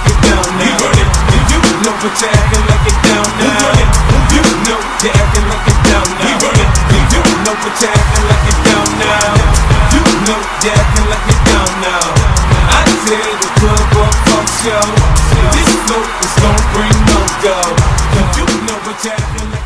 like it down now. You run it, and you know, but you're acting like it down now. You run it, and you know, you're acting like it down now. You run it, and you know, but you're acting like it down now. You know, you're acting like it down now. I tell the club up, fuck show. This flow is gonna bring no go. You know, but you're acting like